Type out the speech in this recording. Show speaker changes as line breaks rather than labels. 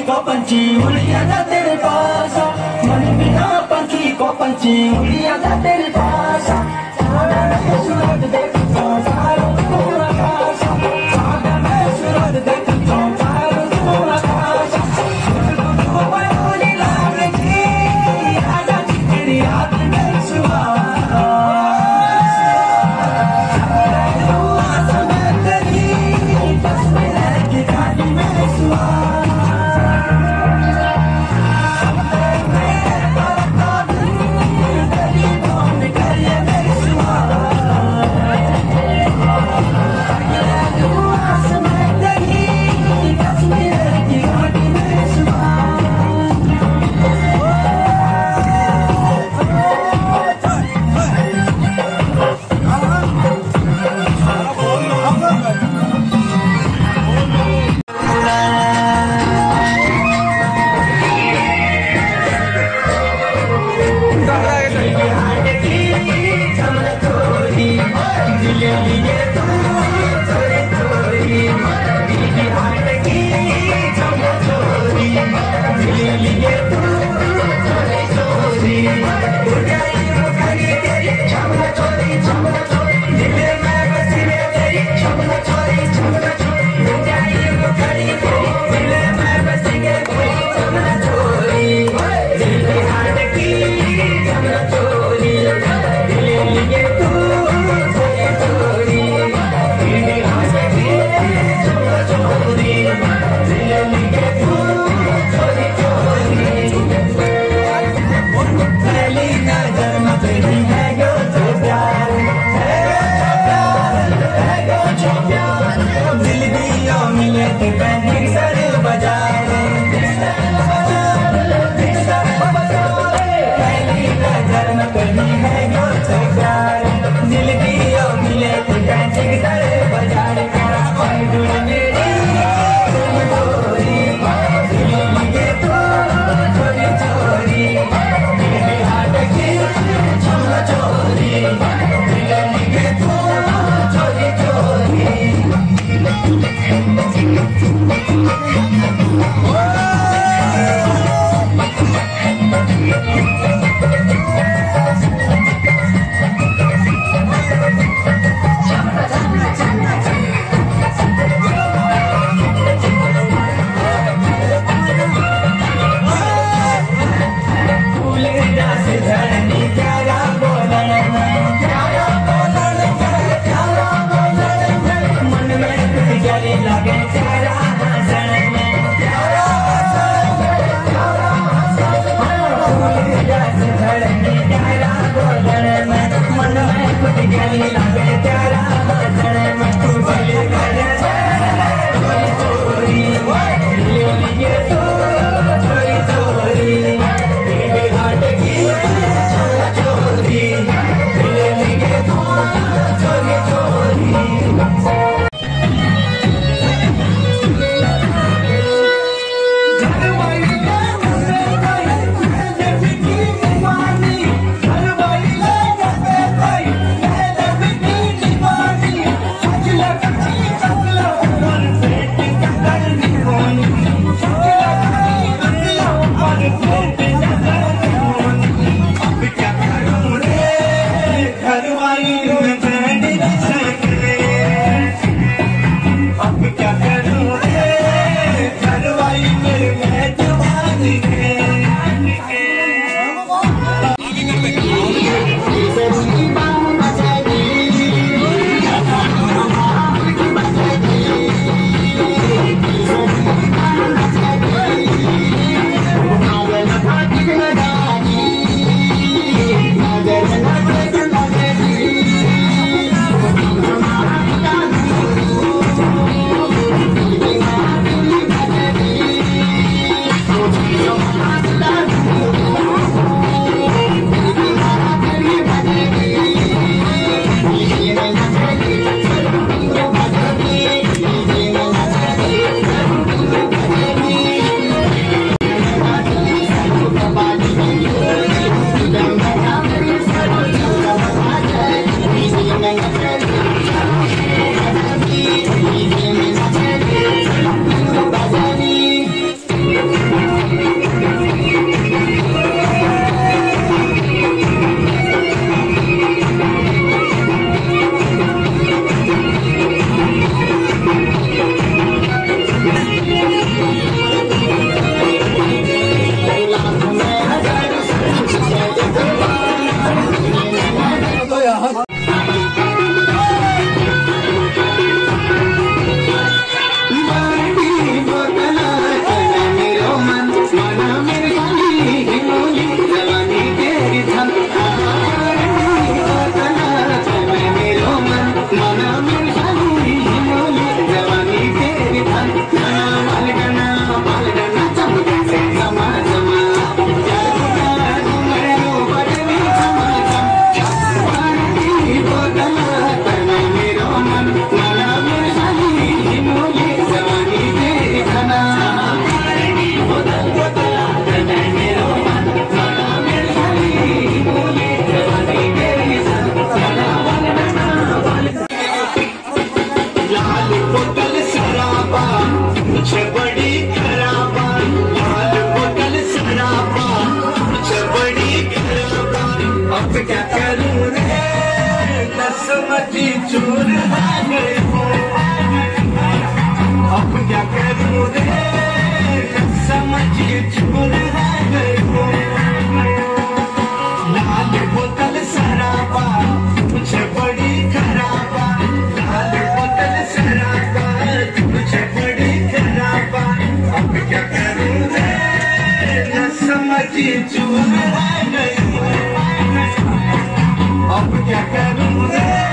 पंछी उड़िया जा तेरे पास मन बिना पंछी को पंछी उड़िया जा तेरे पास सादा में सूरज देखता 人不人，鬼不鬼。बोतल शराबा, मुझे बड़ी खराबा, लाल बोतल शराबा बड़ी खराबा। अब क्या करूँ रे नसमती चूर I'll put your